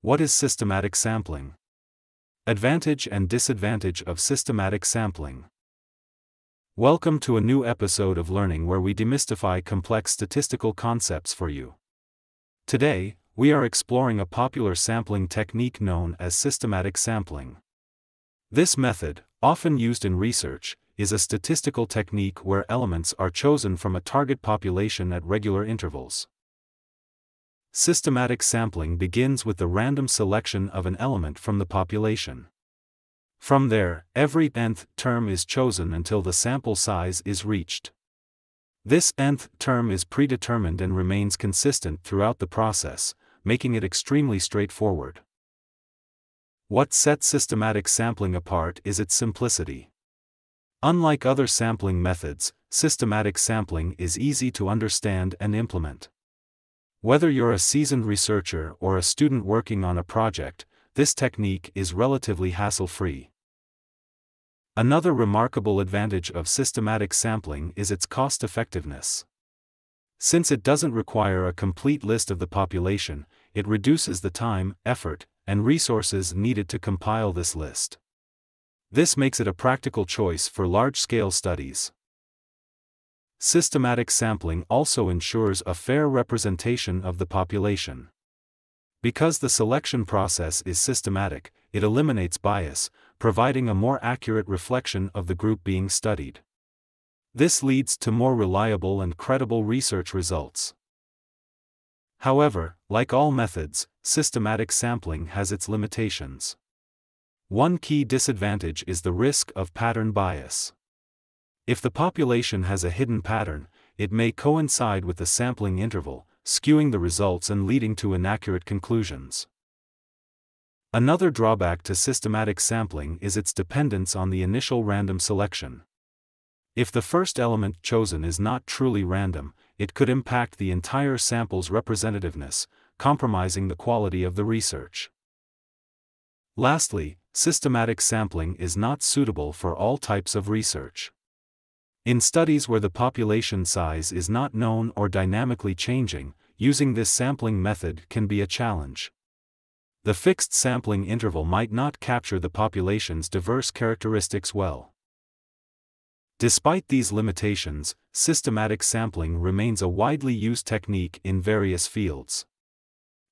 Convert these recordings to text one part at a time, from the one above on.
What is systematic sampling? Advantage and disadvantage of systematic sampling. Welcome to a new episode of Learning where we demystify complex statistical concepts for you. Today, we are exploring a popular sampling technique known as systematic sampling. This method, often used in research, is a statistical technique where elements are chosen from a target population at regular intervals. Systematic sampling begins with the random selection of an element from the population. From there, every nth term is chosen until the sample size is reached. This nth term is predetermined and remains consistent throughout the process, making it extremely straightforward. What sets systematic sampling apart is its simplicity. Unlike other sampling methods, systematic sampling is easy to understand and implement. Whether you're a seasoned researcher or a student working on a project, this technique is relatively hassle-free. Another remarkable advantage of systematic sampling is its cost-effectiveness. Since it doesn't require a complete list of the population, it reduces the time, effort, and resources needed to compile this list. This makes it a practical choice for large-scale studies. Systematic sampling also ensures a fair representation of the population. Because the selection process is systematic, it eliminates bias, providing a more accurate reflection of the group being studied. This leads to more reliable and credible research results. However, like all methods, systematic sampling has its limitations. One key disadvantage is the risk of pattern bias. If the population has a hidden pattern, it may coincide with the sampling interval, skewing the results and leading to inaccurate conclusions. Another drawback to systematic sampling is its dependence on the initial random selection. If the first element chosen is not truly random, it could impact the entire sample's representativeness, compromising the quality of the research. Lastly, systematic sampling is not suitable for all types of research. In studies where the population size is not known or dynamically changing, using this sampling method can be a challenge. The fixed sampling interval might not capture the population's diverse characteristics well. Despite these limitations, systematic sampling remains a widely used technique in various fields.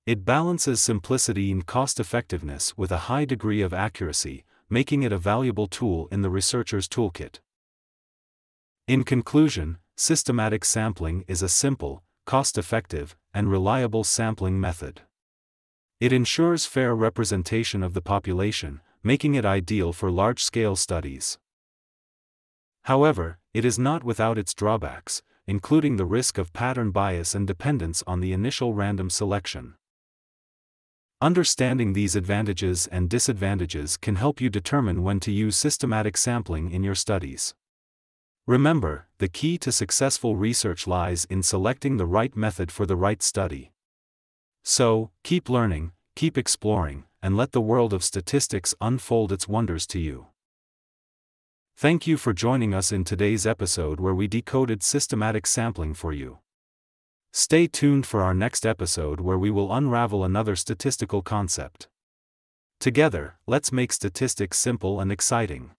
It balances simplicity and cost-effectiveness with a high degree of accuracy, making it a valuable tool in the researcher's toolkit. In conclusion, systematic sampling is a simple, cost-effective, and reliable sampling method. It ensures fair representation of the population, making it ideal for large-scale studies. However, it is not without its drawbacks, including the risk of pattern bias and dependence on the initial random selection. Understanding these advantages and disadvantages can help you determine when to use systematic sampling in your studies. Remember, the key to successful research lies in selecting the right method for the right study. So, keep learning, keep exploring, and let the world of statistics unfold its wonders to you. Thank you for joining us in today's episode where we decoded systematic sampling for you. Stay tuned for our next episode where we will unravel another statistical concept. Together, let's make statistics simple and exciting.